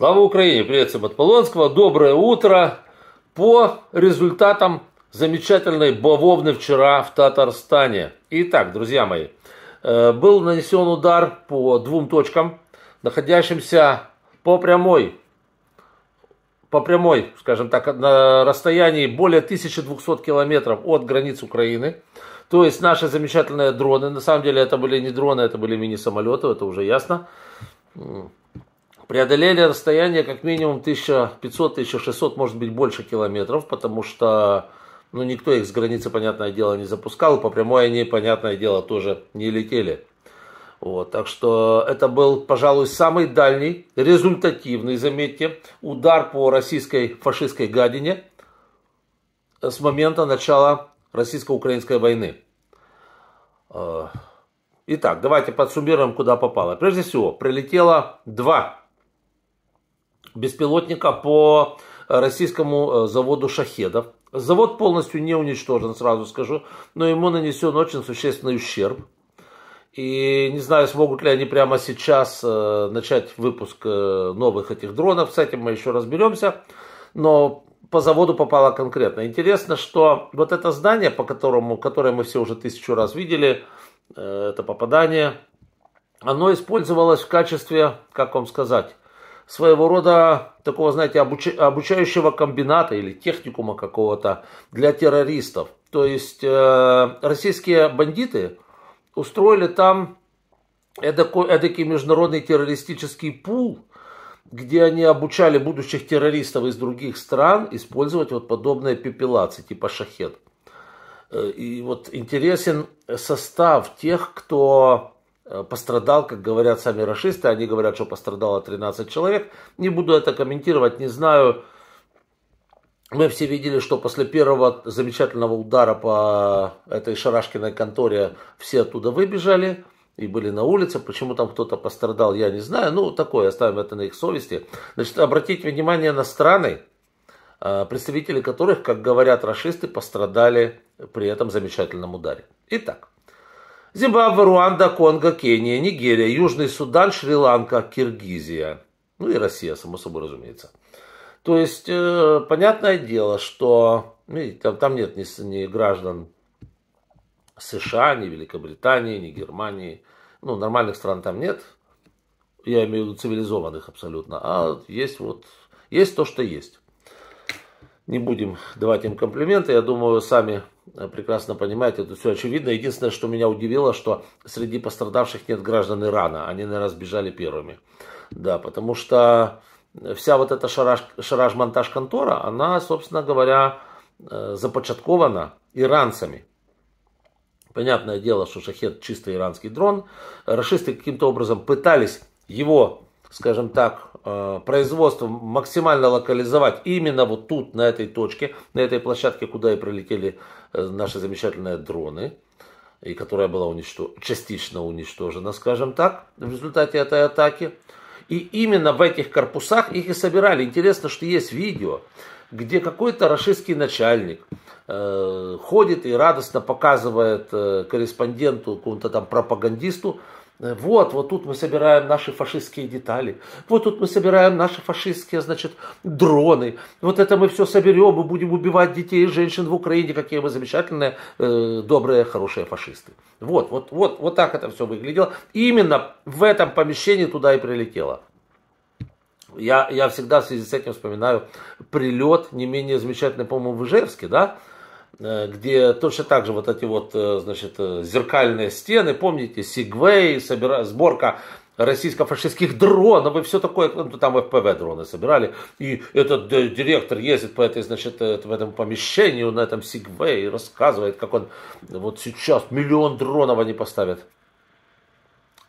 Слава Украине! Приветствую от Полонского. Доброе утро. По результатам замечательной бавовны вчера в Татарстане. Итак, друзья мои, э, был нанесен удар по двум точкам, находящимся по прямой, по прямой, скажем так, на расстоянии более 1200 километров от границ Украины. То есть наши замечательные дроны, на самом деле это были не дроны, это были мини-самолеты, это уже ясно преодолели расстояние как минимум 1500-1600, может быть больше километров, потому что ну, никто их с границы, понятное дело, не запускал, по прямой они, понятное дело, тоже не летели. Вот, так что это был, пожалуй, самый дальний, результативный, заметьте, удар по российской фашистской гадине с момента начала российско-украинской войны. Э, итак, давайте подсуммируем, куда попало. Прежде всего, прилетело два беспилотника по российскому э, заводу «Шахедов». Завод полностью не уничтожен, сразу скажу, но ему нанесен очень существенный ущерб. И не знаю, смогут ли они прямо сейчас э, начать выпуск э, новых этих дронов, с этим мы еще разберемся. Но по заводу попало конкретно. Интересно, что вот это здание, по которому, которое мы все уже тысячу раз видели, это попадание, оно использовалось в качестве, как вам сказать, своего рода такого, знаете, обучающего комбината или техникума какого-то для террористов. То есть э, российские бандиты устроили там эдакий, эдакий международный террористический пул, где они обучали будущих террористов из других стран использовать вот подобные пепелации типа шахет. Э, и вот интересен состав тех, кто пострадал, как говорят сами расисты, они говорят, что пострадало 13 человек. Не буду это комментировать, не знаю. Мы все видели, что после первого замечательного удара по этой шарашкиной конторе все оттуда выбежали и были на улице. Почему там кто-то пострадал, я не знаю. Ну, такое, оставим это на их совести. Значит, обратите внимание на страны, э, представители которых, как говорят расисты, пострадали при этом замечательном ударе. Итак, Зимбабве, Руанда, Конго, Кения, Нигерия, Южный Судан, Шри-Ланка, Киргизия. Ну и Россия, само собой разумеется. То есть, э, понятное дело, что видите, там, там нет ни, ни граждан США, ни Великобритании, ни Германии. Ну, нормальных стран там нет. Я имею в виду цивилизованных абсолютно. А есть вот, есть то, что есть. Не будем давать им комплименты. Я думаю, сами Э, прекрасно понимаете, это все очевидно. Единственное, что меня удивило, что среди пострадавших нет граждан Ирана. Они, наверное, сбежали первыми. Да, потому что вся вот эта шараж, шараж-монтаж контора, она, собственно говоря, э, започаткована иранцами. Понятное дело, что шахет чисто иранский дрон. Рашисты каким-то образом пытались его, скажем так, производство максимально локализовать именно вот тут, на этой точке, на этой площадке, куда и прилетели э, наши замечательные дроны, и которая была уничтож... частично уничтожена, скажем так, в результате этой атаки. И именно в этих корпусах их и собирали. Интересно, что есть видео, где какой-то рашистский начальник э, ходит и радостно показывает э, корреспонденту, какому-то там пропагандисту, вот, вот тут мы собираем наши фашистские детали. Вот тут мы собираем наши фашистские, значит, дроны. Вот это мы все соберем и будем убивать детей и женщин в Украине. Какие мы замечательные, э, добрые, хорошие фашисты. Вот, вот, вот, вот так это все выглядело. Именно в этом помещении туда и прилетело. Я, я всегда в связи с этим вспоминаю прилет, не менее замечательный, по-моему, в Ижевске, да, Э, где точно так же вот эти вот, э, значит, э, зеркальные стены, помните, Сигвей, собира... сборка российско-фашистских дронов и все такое, ну, там ФПВ дроны собирали, и этот директор ездит по этой, значит, в этом помещению, на этом Сигвей, и рассказывает, как он, вот сейчас миллион дронов они поставят.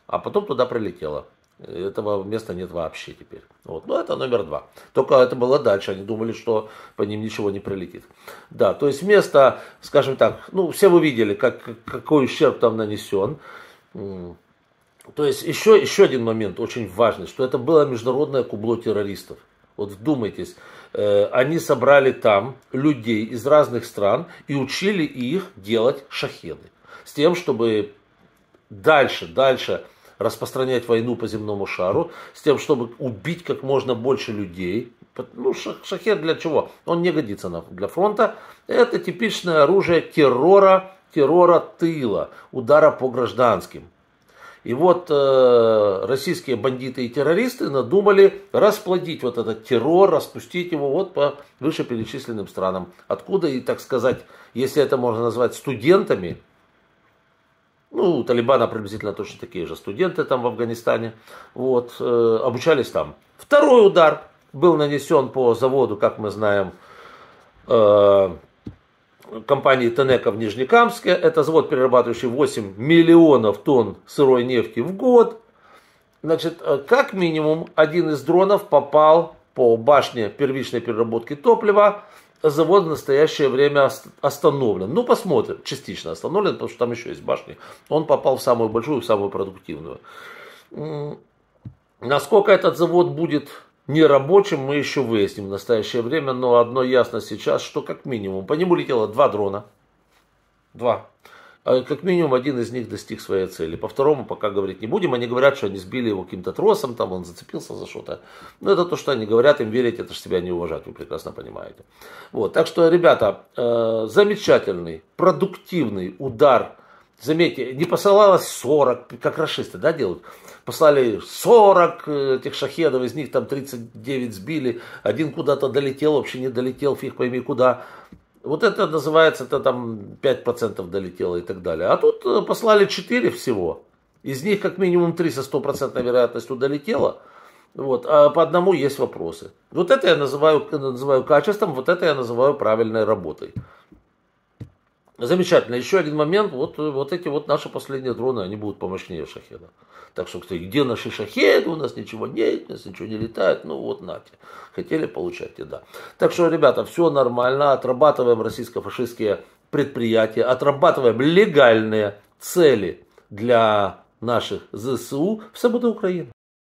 А потом туда прилетело. Этого места нет вообще теперь. Вот. Но это номер два. Только это было дальше. Они думали, что по ним ничего не прилетит. Да, то есть место, скажем так, ну, все вы видели, как, какой ущерб там нанесен. То есть еще, еще один момент очень важный, что это было международное кубло террористов. Вот вдумайтесь, э, они собрали там людей из разных стран и учили их делать шахеды. С тем, чтобы дальше, дальше распространять войну по земному шару, с тем, чтобы убить как можно больше людей. Ну, шахет для чего? Он не годится для фронта. Это типичное оружие террора, террора тыла, удара по гражданским. И вот э, российские бандиты и террористы надумали расплодить вот этот террор, распустить его вот по вышеперечисленным странам. Откуда и, так сказать, если это можно назвать студентами, ну, у Талибана приблизительно точно такие же студенты там в Афганистане, вот, э, обучались там. Второй удар был нанесен по заводу, как мы знаем, э, компании Тенека в Нижнекамске. Это завод, перерабатывающий 8 миллионов тонн сырой нефти в год. Значит, э, как минимум один из дронов попал по башне первичной переработки топлива завод в настоящее время остановлен. Ну, посмотрим. Частично остановлен, потому что там еще есть башни. Он попал в самую большую, в самую продуктивную. Насколько этот завод будет нерабочим, мы еще выясним в настоящее время. Но одно ясно сейчас, что как минимум по нему летело два дрона. Два. А как минимум один из них достиг своей цели. По второму пока говорить не будем. Они говорят, что они сбили его каким-то тросом, там он зацепился за что-то. Но это то, что они говорят, им верить, это же себя не уважать, вы прекрасно понимаете. Вот. Так что, ребята, э, замечательный, продуктивный удар. Заметьте, не посылалось 40, как расисты, да, делают. Послали 40 э, этих шахедов, из них там 39 сбили, один куда-то долетел, вообще не долетел, фиг пойми куда. Вот это называется, это там 5% долетело и так далее. А тут э, послали 4 всего. Из них как минимум 3 со стопроцентной вероятностью долетело. Вот, а по одному есть вопросы. Вот это я называю, называю качеством, вот это я называю правильной работой. Замечательно. Еще один момент. Вот, вот эти вот наши последние дроны, они будут помощнее шахеда. Так что, кстати, где наши шахеды? У нас ничего нет, у нас ничего не летает. Ну вот, нате. Хотели, получайте, да. Так что, ребята, все нормально. Отрабатываем российско-фашистские предприятия. Отрабатываем легальные цели для наших ЗСУ. Все будет Украина.